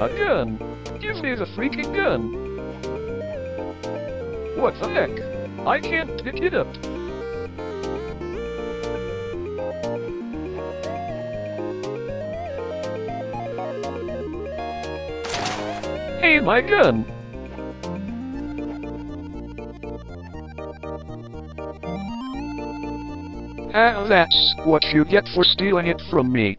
A gun? Give me the freaking gun! What the heck? I can't pick it up. Hey, my gun! Ah, that's what you get for stealing it from me.